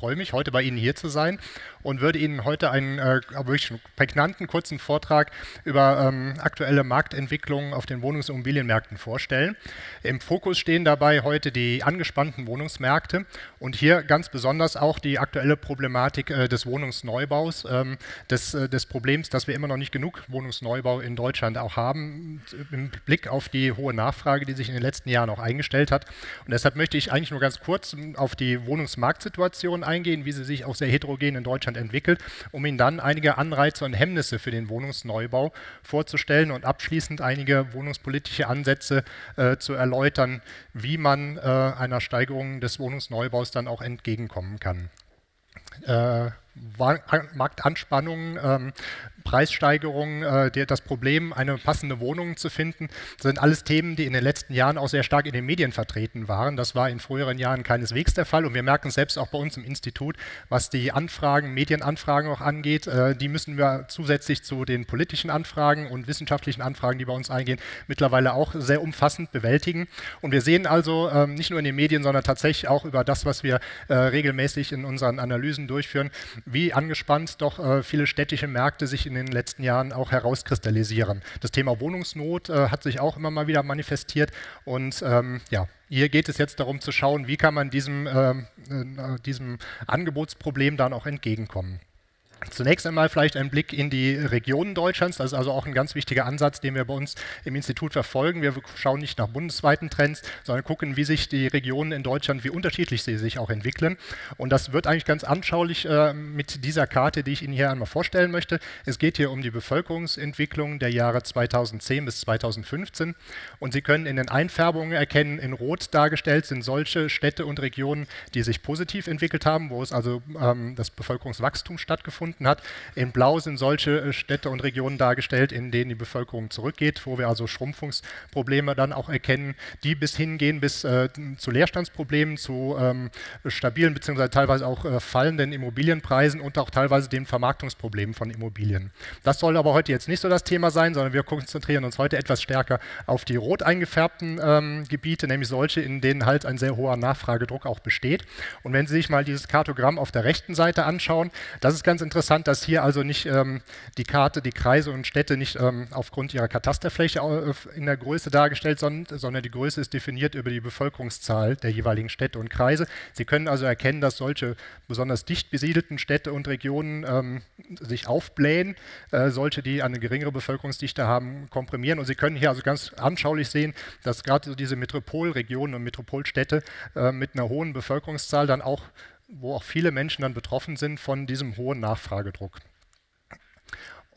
freue mich, heute bei Ihnen hier zu sein und würde Ihnen heute einen äh, wirklich prägnanten, kurzen Vortrag über ähm, aktuelle Marktentwicklungen auf den Wohnungs- und Immobilienmärkten vorstellen. Im Fokus stehen dabei heute die angespannten Wohnungsmärkte und hier ganz besonders auch die aktuelle Problematik äh, des Wohnungsneubaus, ähm, des, äh, des Problems, dass wir immer noch nicht genug Wohnungsneubau in Deutschland auch haben, im Blick auf die hohe Nachfrage, die sich in den letzten Jahren auch eingestellt hat. Und deshalb möchte ich eigentlich nur ganz kurz auf die Wohnungsmarktsituation eingehen, wie sie sich auch sehr heterogen in Deutschland entwickelt, um Ihnen dann einige Anreize und Hemmnisse für den Wohnungsneubau vorzustellen und abschließend einige wohnungspolitische Ansätze äh, zu erläutern, wie man äh, einer Steigerung des Wohnungsneubaus dann auch entgegenkommen kann. Äh, Marktanspannungen, ähm, Preissteigerungen, äh, das Problem, eine passende Wohnung zu finden, sind alles Themen, die in den letzten Jahren auch sehr stark in den Medien vertreten waren. Das war in früheren Jahren keineswegs der Fall und wir merken es selbst auch bei uns im Institut, was die Anfragen, Medienanfragen auch angeht, äh, die müssen wir zusätzlich zu den politischen Anfragen und wissenschaftlichen Anfragen, die bei uns eingehen, mittlerweile auch sehr umfassend bewältigen. Und wir sehen also ähm, nicht nur in den Medien, sondern tatsächlich auch über das, was wir äh, regelmäßig in unseren Analysen durchführen, wie angespannt doch äh, viele städtische Märkte sich in den letzten Jahren auch herauskristallisieren. Das Thema Wohnungsnot äh, hat sich auch immer mal wieder manifestiert und ähm, ja, hier geht es jetzt darum zu schauen, wie kann man diesem, ähm, äh, diesem Angebotsproblem dann auch entgegenkommen. Zunächst einmal vielleicht ein Blick in die Regionen Deutschlands. Das ist also auch ein ganz wichtiger Ansatz, den wir bei uns im Institut verfolgen. Wir schauen nicht nach bundesweiten Trends, sondern gucken, wie sich die Regionen in Deutschland, wie unterschiedlich sie sich auch entwickeln. Und das wird eigentlich ganz anschaulich äh, mit dieser Karte, die ich Ihnen hier einmal vorstellen möchte. Es geht hier um die Bevölkerungsentwicklung der Jahre 2010 bis 2015. Und Sie können in den Einfärbungen erkennen, in Rot dargestellt sind solche Städte und Regionen, die sich positiv entwickelt haben, wo es also ähm, das Bevölkerungswachstum stattgefunden gefunden hat. In Blau sind solche äh, Städte und Regionen dargestellt, in denen die Bevölkerung zurückgeht, wo wir also Schrumpfungsprobleme dann auch erkennen, die bis hingehen bis äh, zu Leerstandsproblemen, zu ähm, stabilen bzw. teilweise auch äh, fallenden Immobilienpreisen und auch teilweise den Vermarktungsproblemen von Immobilien. Das soll aber heute jetzt nicht so das Thema sein, sondern wir konzentrieren uns heute etwas stärker auf die rot eingefärbten ähm, Gebiete, nämlich solche, in denen halt ein sehr hoher Nachfragedruck auch besteht. Und wenn Sie sich mal dieses Kartogramm auf der rechten Seite anschauen, das ist ganz interessant interessant, dass hier also nicht ähm, die Karte, die Kreise und Städte nicht ähm, aufgrund ihrer Katasterfläche äh, in der Größe dargestellt sind, sondern die Größe ist definiert über die Bevölkerungszahl der jeweiligen Städte und Kreise. Sie können also erkennen, dass solche besonders dicht besiedelten Städte und Regionen ähm, sich aufblähen, äh, solche, die eine geringere Bevölkerungsdichte haben, komprimieren. Und Sie können hier also ganz anschaulich sehen, dass gerade diese Metropolregionen und Metropolstädte äh, mit einer hohen Bevölkerungszahl dann auch wo auch viele Menschen dann betroffen sind von diesem hohen Nachfragedruck.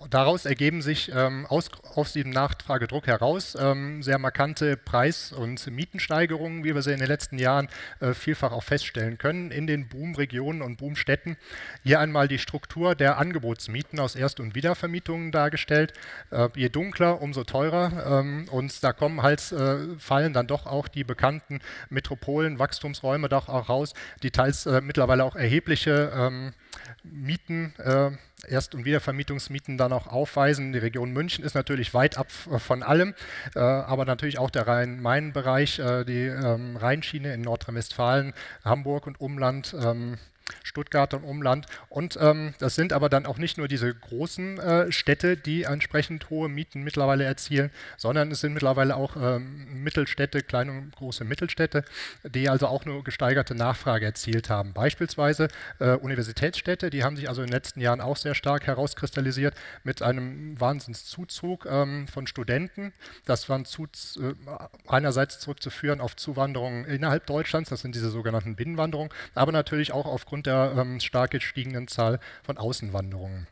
Daraus ergeben sich ähm, aus, aus, diesem Nachfragedruck heraus ähm, sehr markante Preis- und Mietensteigerungen, wie wir sie in den letzten Jahren äh, vielfach auch feststellen können in den Boomregionen und Boomstädten. Hier einmal die Struktur der Angebotsmieten aus Erst- und Wiedervermietungen dargestellt. Äh, je dunkler, umso teurer. Ähm, und da kommen halt, äh, fallen dann doch auch die bekannten Metropolen, Wachstumsräume doch auch raus, die teils äh, mittlerweile auch erhebliche ähm, Mieten, äh, Erst- und Wiedervermietungsmieten dann auch aufweisen. Die Region München ist natürlich weit ab von allem, äh, aber natürlich auch der Rhein-Main-Bereich, äh, die ähm, Rheinschiene in Nordrhein-Westfalen, Hamburg und Umland, ähm, Stuttgart und Umland. Und ähm, das sind aber dann auch nicht nur diese großen äh, Städte, die entsprechend hohe Mieten mittlerweile erzielen, sondern es sind mittlerweile auch ähm, Mittelstädte, kleine und große Mittelstädte, die also auch nur gesteigerte Nachfrage erzielt haben. Beispielsweise äh, Universitätsstädte, die haben sich also in den letzten Jahren auch sehr stark herauskristallisiert mit einem Wahnsinnszuzug ähm, von Studenten. Das war zu, äh, einerseits zurückzuführen auf Zuwanderungen innerhalb Deutschlands, das sind diese sogenannten Binnenwanderungen, aber natürlich auch aufgrund aufgrund der ähm, stark gestiegenen Zahl von Außenwanderungen.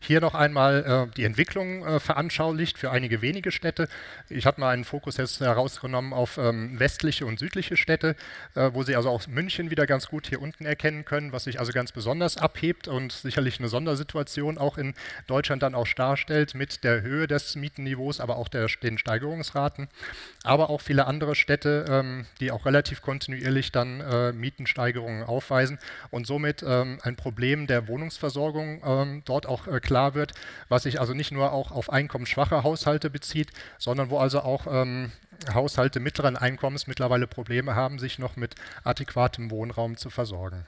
Hier noch einmal äh, die Entwicklung äh, veranschaulicht für einige wenige Städte. Ich habe mal einen Fokus jetzt herausgenommen auf ähm, westliche und südliche Städte, äh, wo Sie also auch München wieder ganz gut hier unten erkennen können, was sich also ganz besonders abhebt und sicherlich eine Sondersituation auch in Deutschland dann auch darstellt mit der Höhe des Mietenniveaus, aber auch der, den Steigerungsraten. Aber auch viele andere Städte, ähm, die auch relativ kontinuierlich dann äh, Mietensteigerungen aufweisen und somit ähm, ein Problem der Wohnungsversorgung ähm, dort auch äh, klar wird, was sich also nicht nur auch auf einkommensschwache Haushalte bezieht, sondern wo also auch ähm, Haushalte mittleren Einkommens mittlerweile Probleme haben, sich noch mit adäquatem Wohnraum zu versorgen.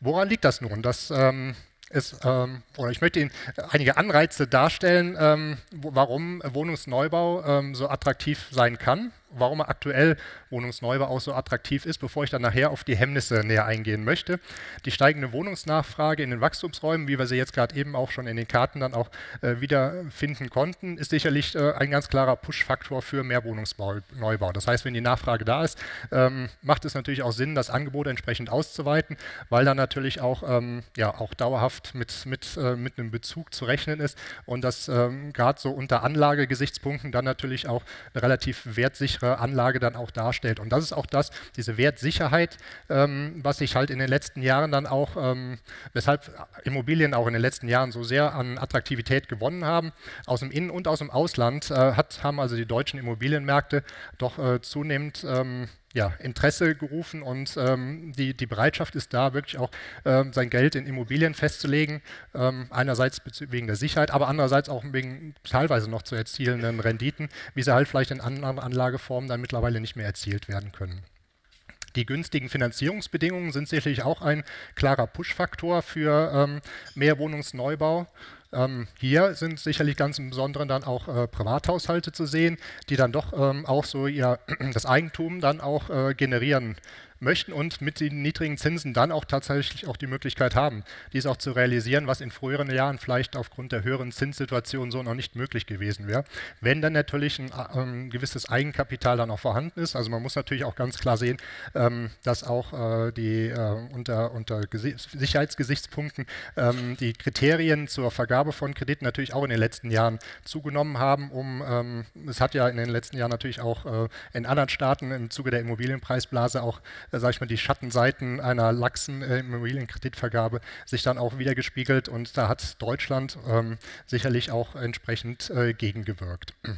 Woran liegt das nun? Das ähm, ist, ähm, oder ich möchte Ihnen einige Anreize darstellen, ähm, warum Wohnungsneubau ähm, so attraktiv sein kann warum aktuell Wohnungsneubau auch so attraktiv ist, bevor ich dann nachher auf die Hemmnisse näher eingehen möchte. Die steigende Wohnungsnachfrage in den Wachstumsräumen, wie wir sie jetzt gerade eben auch schon in den Karten dann auch äh, wiederfinden konnten, ist sicherlich äh, ein ganz klarer Push-Faktor für mehr Wohnungsneubau. Das heißt, wenn die Nachfrage da ist, ähm, macht es natürlich auch Sinn, das Angebot entsprechend auszuweiten, weil dann natürlich auch, ähm, ja, auch dauerhaft mit, mit, äh, mit einem Bezug zu rechnen ist und das ähm, gerade so unter Anlagegesichtspunkten dann natürlich auch eine relativ wertsichere sichere Anlage dann auch darstellt. Und das ist auch das, diese Wertsicherheit, ähm, was sich halt in den letzten Jahren dann auch, ähm, weshalb Immobilien auch in den letzten Jahren so sehr an Attraktivität gewonnen haben, aus dem Innen- und aus dem Ausland, äh, hat, haben also die deutschen Immobilienmärkte doch äh, zunehmend ähm, ja, Interesse gerufen und ähm, die, die Bereitschaft ist da, wirklich auch ähm, sein Geld in Immobilien festzulegen. Ähm, einerseits wegen der Sicherheit, aber andererseits auch wegen teilweise noch zu erzielenden Renditen, wie sie halt vielleicht in anderen Anlageformen dann mittlerweile nicht mehr erzielt werden können. Die günstigen Finanzierungsbedingungen sind sicherlich auch ein klarer Push-Faktor für ähm, mehr Wohnungsneubau. Ähm, hier sind sicherlich ganz im Besonderen dann auch äh, Privathaushalte zu sehen, die dann doch ähm, auch so ihr das Eigentum dann auch äh, generieren möchten und mit den niedrigen Zinsen dann auch tatsächlich auch die Möglichkeit haben, dies auch zu realisieren, was in früheren Jahren vielleicht aufgrund der höheren Zinssituation so noch nicht möglich gewesen wäre. Wenn dann natürlich ein, ähm, gewisses Eigenkapital dann auch vorhanden ist, also man muss natürlich auch ganz klar sehen, ähm, dass auch äh, die äh, unter, unter Sicherheitsgesichtspunkten ähm, die Kriterien zur Vergabe von Krediten natürlich auch in den letzten Jahren zugenommen haben, um ähm, es hat ja in den letzten Jahren natürlich auch äh, in anderen Staaten im Zuge der Immobilienpreisblase auch äh, sage ich mal, die Schattenseiten einer laxen äh, Immobilienkreditvergabe sich dann auch wiedergespiegelt und da hat Deutschland ähm, sicherlich auch entsprechend äh, gegengewirkt.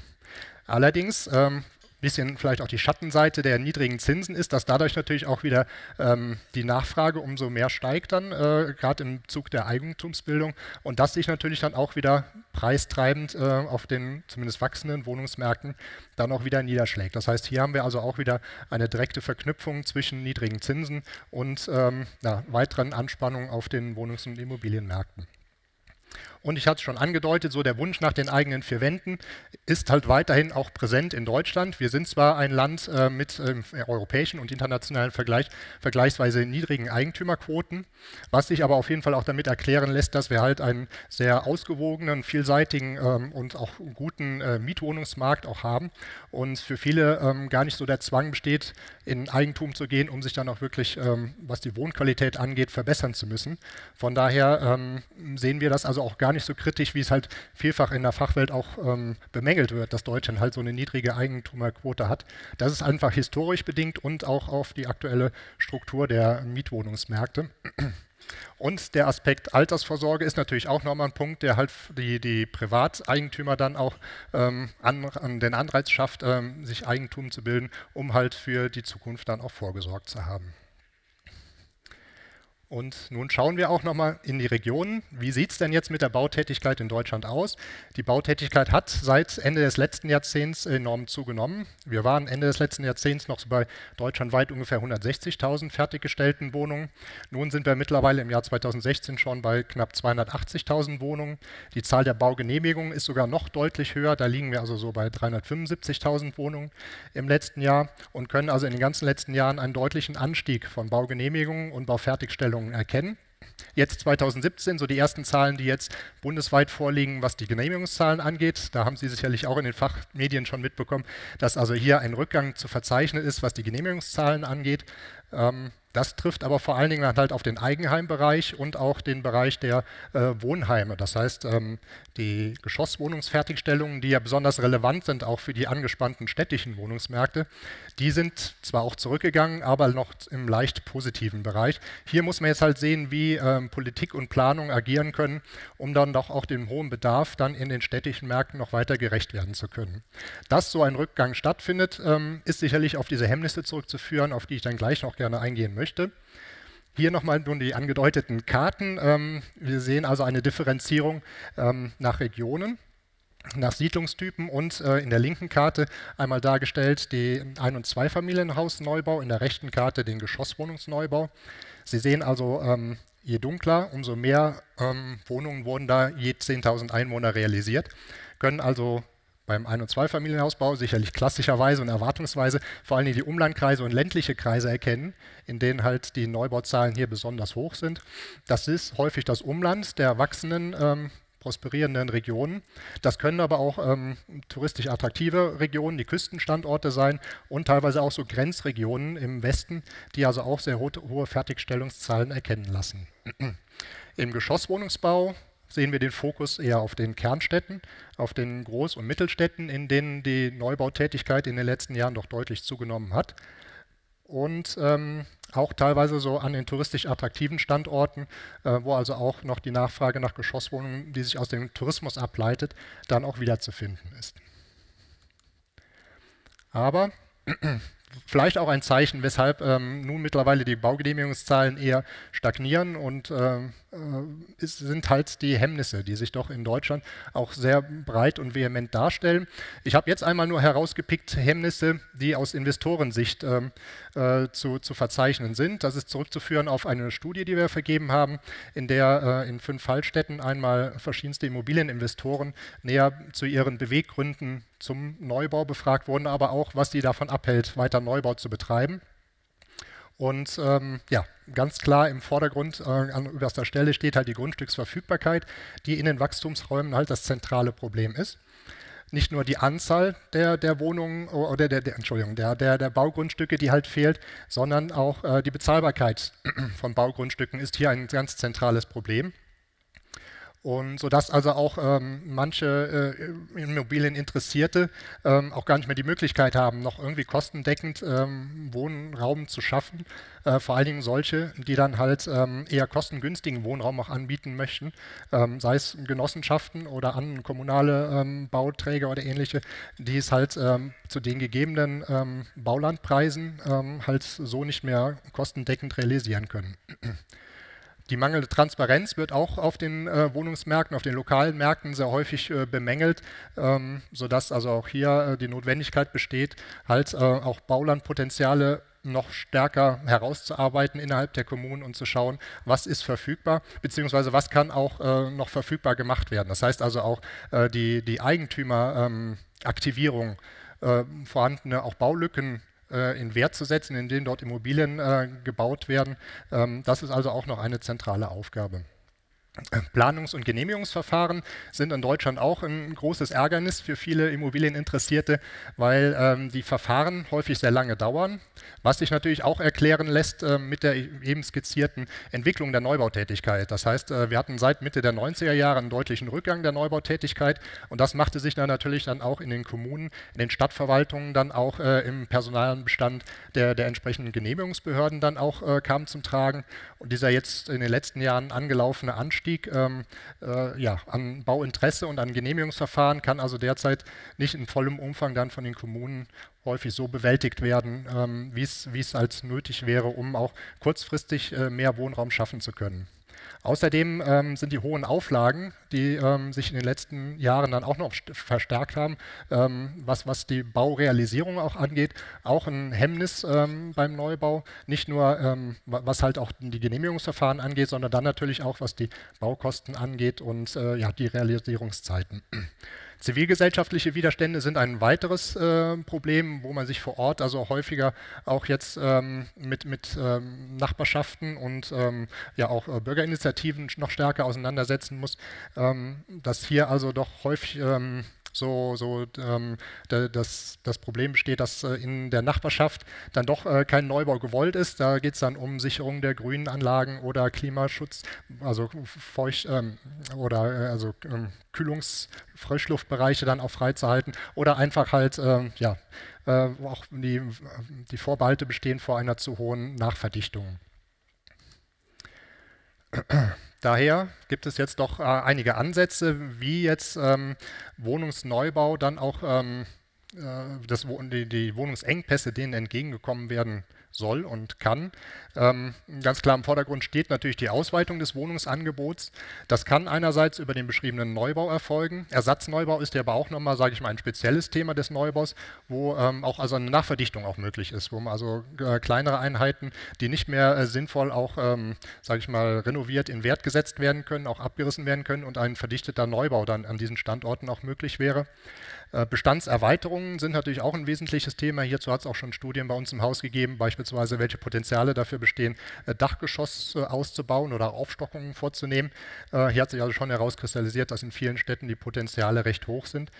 Allerdings ähm, bisschen vielleicht auch die Schattenseite der niedrigen Zinsen ist, dass dadurch natürlich auch wieder ähm, die Nachfrage umso mehr steigt dann, äh, gerade im Zug der Eigentumsbildung und das sich natürlich dann auch wieder preistreibend äh, auf den zumindest wachsenden Wohnungsmärkten dann auch wieder niederschlägt. Das heißt, hier haben wir also auch wieder eine direkte Verknüpfung zwischen niedrigen Zinsen und ähm, ja, weiteren Anspannungen auf den Wohnungs- und Immobilienmärkten. Und ich hatte es schon angedeutet, so der Wunsch nach den eigenen vier Wänden ist halt weiterhin auch präsent in Deutschland. Wir sind zwar ein Land äh, mit ähm, europäischen und internationalen Vergleich, vergleichsweise niedrigen Eigentümerquoten, was sich aber auf jeden Fall auch damit erklären lässt, dass wir halt einen sehr ausgewogenen, vielseitigen ähm, und auch guten äh, Mietwohnungsmarkt auch haben und für viele ähm, gar nicht so der Zwang besteht, in Eigentum zu gehen, um sich dann auch wirklich, ähm, was die Wohnqualität angeht, verbessern zu müssen. Von daher ähm, sehen wir das also auch gar nicht so kritisch, wie es halt vielfach in der Fachwelt auch ähm, bemängelt wird, dass Deutschland halt so eine niedrige Eigentumerquote hat. Das ist einfach historisch bedingt und auch auf die aktuelle Struktur der Mietwohnungsmärkte. Und der Aspekt Altersvorsorge ist natürlich auch nochmal ein Punkt, der halt die, die Privateigentümer dann auch ähm, an, an, den Anreiz schafft, ähm, sich Eigentum zu bilden, um halt für die Zukunft dann auch vorgesorgt zu haben. Und nun schauen wir auch nochmal in die Regionen. Wie sieht es denn jetzt mit der Bautätigkeit in Deutschland aus? Die Bautätigkeit hat seit Ende des letzten Jahrzehnts enorm zugenommen. Wir waren Ende des letzten Jahrzehnts noch bei deutschlandweit ungefähr 160.000 fertiggestellten Wohnungen. Nun sind wir mittlerweile im Jahr 2016 schon bei knapp 280.000 Wohnungen. Die Zahl der Baugenehmigungen ist sogar noch deutlich höher. Da liegen wir also so bei 375.000 Wohnungen im letzten Jahr und können also in den ganzen letzten Jahren einen deutlichen Anstieg von Baugenehmigungen und Baufertigstellungen Einstellungen erkennen. Jetzt 2017, so die ersten Zahlen, die jetzt bundesweit vorliegen, was die Genehmigungszahlen angeht. Da haben Sie sicherlich auch in den Fachmedien schon mitbekommen, dass also hier ein Rückgang zu verzeichnen ist, was die Genehmigungszahlen angeht. Ähm, das trifft aber vor allen Dingen halt auf den Eigenheimbereich und auch den Bereich der äh, Wohnheime. Das heißt, ähm, die Geschosswohnungsfertigstellungen, die ja besonders relevant sind auch für die angespannten städtischen Wohnungsmärkte, die sind zwar auch zurückgegangen, aber noch im leicht positiven Bereich. Hier muss man jetzt halt sehen, wie ähm, Politik und Planung agieren können, um dann doch auch dem hohen Bedarf dann in den städtischen Märkten noch weiter gerecht werden zu können. Dass so ein Rückgang stattfindet, ähm, ist sicherlich auf diese Hemmnisse zurückzuführen, auf die ich dann gleich noch gerne eingehen möchte möchte. Hier nochmal nun die angedeuteten Karten. Ähm, wir sehen also eine Differenzierung ähm, nach Regionen nach Siedlungstypen und äh, in der linken Karte einmal dargestellt den Ein- und Zweifamilienhausneubau, in der rechten Karte den Geschosswohnungsneubau. Sie sehen also ähm, je dunkler, umso mehr Wohnungen wurden da je 10.000 Einwohner realisiert, können also beim Ein- und Zweifamilienhausbau sicherlich klassischerweise und erwartungsweise vor allem die Umlandkreise und ländliche Kreise erkennen, in denen halt die Neubauzahlen hier besonders hoch sind. Das ist häufig das Umland der wachsenden ähm, prosperierenden Regionen. Das können aber auch ähm, touristisch attraktive Regionen, die Küstenstandorte sein und teilweise auch so Grenzregionen im Westen, die also auch sehr ho hohe Fertigstellungszahlen erkennen lassen. Im Geschosswohnungsbau sehen wir den Fokus eher auf den Kernstädten, auf den Groß- und Mittelstädten, in denen die Neubautätigkeit in den letzten Jahren doch deutlich zugenommen hat. Und ähm, auch teilweise so an den touristisch attraktiven Standorten, äh, wo also auch noch die Nachfrage nach Geschosswohnungen, die sich aus dem Tourismus ableitet, dann auch wiederzufinden ist. Aber vielleicht auch ein Zeichen, weshalb ähm, nun mittlerweile die Baugenehmigungszahlen eher stagnieren und äh, ist, sind halt die Hemmnisse, die sich doch in Deutschland auch sehr breit und vehement darstellen. Ich habe jetzt einmal nur herausgepickt Hemmnisse, die aus Investorensicht ähm, äh, zu, zu, verzeichnen sind. Das ist zurückzuführen auf eine Studie, die wir vergeben haben, in der äh, in fünf Fallstätten einmal verschiedenste Immobilieninvestoren näher zu ihren Beweggründen zum Neubau befragt wurden, aber auch, was sie davon abhält, weiter Neubau zu betreiben. Und ähm, ja, ganz klar im Vordergrund äh, an oberster Stelle steht halt die Grundstücksverfügbarkeit, die in den Wachstumsräumen halt das zentrale Problem ist. Nicht nur die Anzahl der, der Wohnungen oder der, der, Entschuldigung, der, der, der Baugrundstücke, die halt fehlt, sondern auch äh, die Bezahlbarkeit von Baugrundstücken ist hier ein ganz zentrales Problem. Und sodass also auch ähm, manche äh, Immobilieninteressierte ähm, auch gar nicht mehr die Möglichkeit haben, noch irgendwie kostendeckend ähm, Wohnraum zu schaffen. Äh, vor allen Dingen solche, die dann halt ähm, eher kostengünstigen Wohnraum auch anbieten möchten, ähm, sei es Genossenschaften oder an kommunale ähm, Bauträger oder ähnliche, die es halt zu den gegebenen Baulandpreisen halt so nicht mehr kostendeckend realisieren können. Die mangelnde Transparenz wird auch auf den äh, Wohnungsmärkten, auf den lokalen Märkten sehr häufig äh, bemängelt, ähm, sodass also auch hier äh, die Notwendigkeit besteht, halt äh, auch Baulandpotenziale noch stärker herauszuarbeiten innerhalb der Kommunen und zu schauen, was ist verfügbar, beziehungsweise was kann auch äh, noch verfügbar gemacht werden. Das heißt also auch äh, die, die Eigentümeraktivierung, ähm, vorhandene auch Baulücken äh, in Wert zu setzen, in denen dort Immobilien äh, gebaut werden. Ähm, das ist also auch noch eine zentrale Aufgabe. Planungs- und Genehmigungsverfahren sind in Deutschland auch ein großes Ärgernis für viele Immobilieninteressierte, weil ähm, die Verfahren häufig sehr lange dauern, was sich natürlich auch erklären lässt äh, mit der eben skizzierten Entwicklung der Neubautätigkeit. Das heißt, äh, wir hatten seit Mitte der 90er Jahre einen deutlichen Rückgang der Neubautätigkeit und das machte sich dann natürlich dann auch in den Kommunen, in den Stadtverwaltungen, dann auch äh, im Personalbestand der, der entsprechenden Genehmigungsbehörden dann auch äh, kam zum Tragen. Und dieser jetzt in den letzten Jahren angelaufene Anstieg Anstieg ähm, äh, ja, an Bauinteresse und an Genehmigungsverfahren kann also derzeit nicht in vollem Umfang dann von den Kommunen häufig so bewältigt werden, ähm, wie es als nötig wäre, um auch kurzfristig äh, mehr Wohnraum schaffen zu können. Außerdem ähm, sind die hohen Auflagen, die ähm, sich in den letzten Jahren dann auch noch verstärkt haben, ähm, was, was die Baurealisierung auch angeht, auch ein Hemmnis ähm, beim Neubau. Nicht nur ähm, was halt auch die Genehmigungsverfahren angeht, sondern dann natürlich auch was die Baukosten angeht und äh, ja, die Realisierungszeiten. Zivilgesellschaftliche Widerstände sind ein weiteres äh, Problem, wo man sich vor Ort also häufiger auch jetzt ähm, mit, mit ähm, Nachbarschaften und ähm, ja auch äh, Bürgerinitiativen noch stärker auseinandersetzen muss, ähm, dass hier also doch häufig ähm, so, so ähm, das, das Problem besteht, dass äh, in der Nachbarschaft dann doch äh, kein Neubau gewollt ist. Da geht es dann um Sicherung der grünen Anlagen oder Klimaschutz, also Feucht ähm, oder äh, also ähm, Kühlungs-, dann auch freizuhalten oder einfach halt, ähm, ja, äh, auch die, die Vorbehalte bestehen vor einer zu hohen Nachverdichtung. Daher gibt es jetzt doch äh, einige Ansätze, wie jetzt ähm, Wohnungsneubau dann auch ähm, äh, das, die, die, Wohnungsengpässe denen entgegengekommen werden soll und kann. Ähm, ganz klar im Vordergrund steht natürlich die Ausweitung des Wohnungsangebots. Das kann einerseits über den beschriebenen Neubau erfolgen. Ersatzneubau ist ja aber auch nochmal, sage ich mal, ein spezielles Thema des Neubaus, wo ähm, auch also eine Nachverdichtung auch möglich ist, wo man also äh, kleinere Einheiten, die nicht mehr äh, sinnvoll auch, ähm, sage ich mal, renoviert in Wert gesetzt werden können, auch abgerissen werden können und ein verdichteter Neubau dann an diesen Standorten auch möglich wäre. Äh, Bestandserweiterungen sind natürlich auch ein wesentliches Thema. Hierzu hat es auch schon Studien bei uns im Haus gegeben, beispielsweise welche Potenziale dafür bestehen, äh, Dachgeschoss auszubauen oder Aufstockungen vorzunehmen. Äh, hier hat sich also schon herauskristallisiert, dass in vielen Städten die Potenziale recht hoch sind.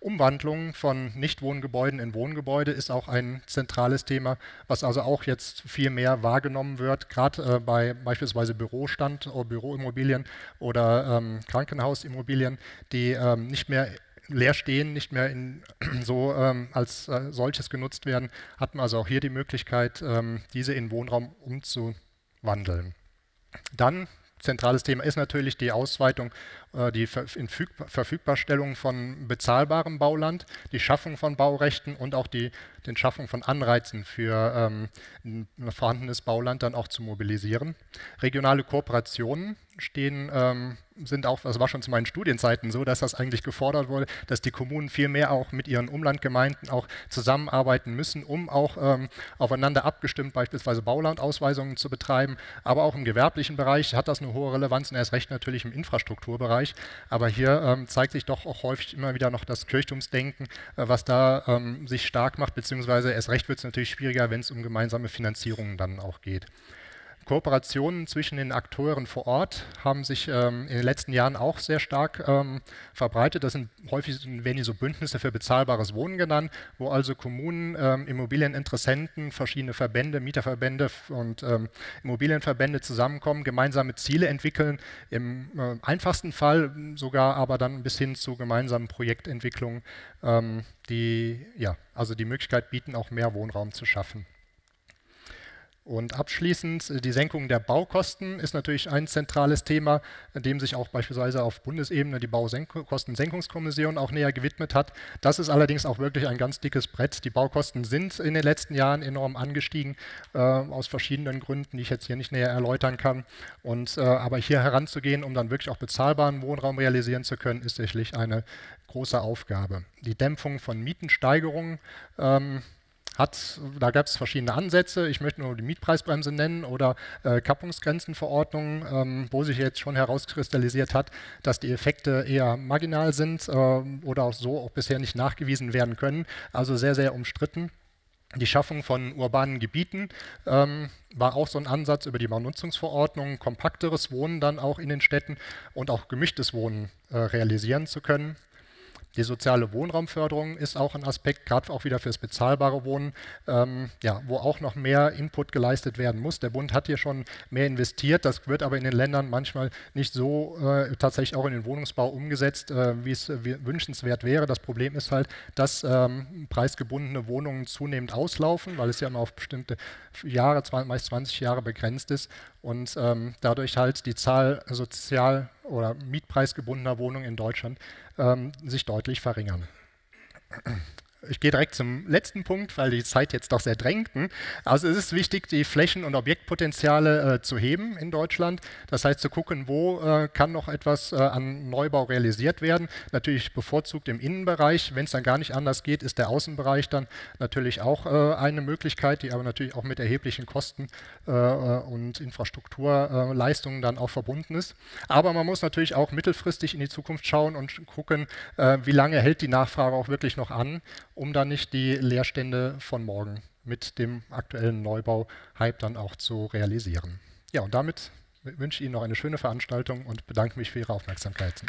Umwandlung von Nichtwohngebäuden in Wohngebäude ist auch ein zentrales Thema, was also auch jetzt viel mehr wahrgenommen wird, gerade bei beispielsweise Bürostand, oder Büroimmobilien oder ähm, Krankenhausimmobilien, die ähm, nicht mehr leer stehen, nicht mehr in, so ähm, als äh, solches genutzt werden, hat man also auch hier die Möglichkeit, ähm, diese in Wohnraum umzuwandeln. Dann zentrales Thema ist natürlich die Ausweitung, die Verfügbarstellung von bezahlbarem Bauland, die Schaffung von Baurechten und auch die, die Schaffung von Anreizen für ähm, vorhandenes Bauland dann auch zu mobilisieren. Regionale Kooperationen stehen ähm, sind auch, das war schon zu meinen Studienzeiten so, dass das eigentlich gefordert wurde, dass die Kommunen viel mehr auch mit ihren Umlandgemeinden auch zusammenarbeiten müssen, um auch ähm, aufeinander abgestimmt beispielsweise Baulandausweisungen zu betreiben. Aber auch im gewerblichen Bereich hat das eine hohe Relevanz und erst recht natürlich im Infrastrukturbereich. Aber hier ähm, zeigt sich doch auch häufig immer wieder noch das Kirchturmsdenken, äh, was da ähm, sich stark macht, beziehungsweise erst recht wird es natürlich schwieriger, wenn es um gemeinsame Finanzierungen dann auch geht. Kooperationen zwischen den Akteuren vor Ort haben sich ähm, in den letzten Jahren auch sehr stark ähm, verbreitet. Das sind häufig werden die so Bündnisse für bezahlbares Wohnen genannt, wo also Kommunen, ähm, Immobilieninteressenten, verschiedene Verbände, Mieterverbände und ähm, Immobilienverbände zusammenkommen, gemeinsame Ziele entwickeln, im äh, einfachsten Fall sogar aber dann bis hin zu gemeinsamen Projektentwicklungen, ähm, die ja, also die Möglichkeit bieten, auch mehr Wohnraum zu schaffen. Und abschließend, äh, die Senkung der Baukosten ist natürlich ein zentrales Thema, dem sich auch beispielsweise auf Bundesebene die Baukostensenkungskommission auch näher gewidmet hat. Das ist allerdings auch wirklich ein ganz dickes Brett. Die Baukosten sind in den letzten Jahren enorm angestiegen, äh, aus verschiedenen Gründen, die ich jetzt hier nicht näher erläutern kann. Und, äh, aber hier heranzugehen, um dann wirklich auch bezahlbaren Wohnraum realisieren zu können, ist sicherlich eine große Aufgabe. Die Dämpfung von Mietensteigerungen ähm, hat, da gab es verschiedene Ansätze. Ich möchte nur die Mietpreisbremse nennen oder äh, Kappungsgrenzenverordnungen, ähm, wo sich jetzt schon herauskristallisiert hat, dass die Effekte eher marginal sind äh, oder auch so auch bisher nicht nachgewiesen werden können. Also sehr, sehr umstritten. Die Schaffung von urbanen Gebieten ähm, war auch so ein Ansatz über die Baunutzungsverordnung, kompakteres Wohnen dann auch in den Städten und auch gemischtes Wohnen äh, realisieren zu können. Die soziale Wohnraumförderung ist auch ein Aspekt, gerade auch wieder fürs bezahlbare Wohnen, ähm, ja, wo auch noch mehr Input geleistet werden muss. Der Bund hat hier schon mehr investiert, das wird aber in den Ländern manchmal nicht so äh, tatsächlich auch in den Wohnungsbau umgesetzt, äh, wie es wünschenswert wäre. Das Problem ist halt, dass ähm, preisgebundene Wohnungen zunehmend auslaufen, weil es ja immer auf bestimmte Jahre, meist 20 Jahre begrenzt ist und ähm, dadurch halt die Zahl sozial oder mietpreisgebundener Wohnungen in Deutschland ähm, sich deutlich verringern ich gehe direkt zum letzten Punkt, weil die Zeit jetzt doch sehr drängt. Hm? Also es ist wichtig, die Flächen- und Objektpotenziale äh, zu heben in Deutschland. Das heißt, zu gucken, wo äh, kann noch etwas äh, an Neubau realisiert werden. Natürlich bevorzugt im Innenbereich. Wenn es dann gar nicht anders geht, ist der Außenbereich dann natürlich auch äh, eine Möglichkeit, die aber natürlich auch mit erheblichen Kosten äh, äh, und Infrastrukturleistungen dann auch verbunden ist. Aber man muss natürlich auch mittelfristig in die Zukunft schauen und gucken, wie lange hält die Nachfrage auch wirklich noch an um dann nicht die Leerstände von morgen mit dem aktuellen Neubau-Hype dann auch zu realisieren. Ja, und damit wünsche ich Ihnen noch eine schöne Veranstaltung und bedanke mich für Ihre Aufmerksamkeit.